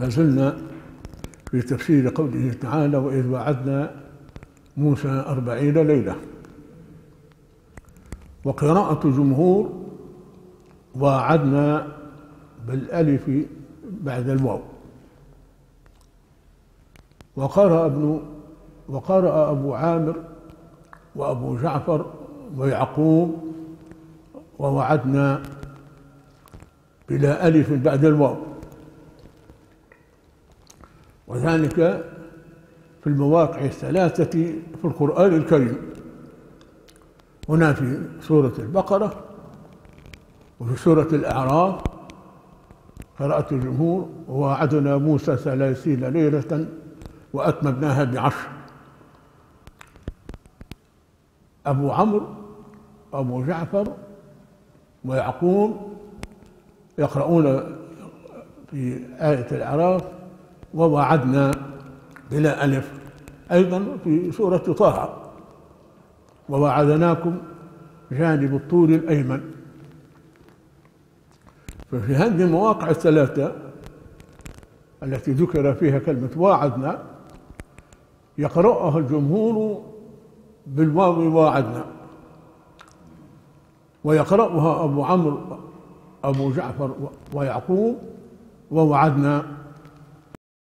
ما زلنا في تفسير قوله تعالى وإذ وعدنا موسى أربعين ليلة. وقراءة جمهور وعدنا بالألف بعد الواو. وقرأ ابن وقرأ أبو عامر وأبو جعفر ويعقوب ووعدنا بلا ألف بعد الواو. وذلك في المواقع الثلاثة في القرآن الكريم. هنا في سورة البقرة وفي سورة الأعراف قراءة الجمهور ووعدنا موسى ثلاثين ليلة وأتممناها بعشر. أبو عمرو أبو جعفر ويعقوب يقرؤون في آية الأعراف ووعدنا بلا ألف. أيضا في سورة طه. ووعدناكم جانب الطور الأيمن. ففي هذه المواقع الثلاثة التي ذكر فيها كلمة واعدنا يقرأها الجمهور بالواو واعدنا ويقرأها أبو عمرو أبو جعفر ويعقوب ووعدنا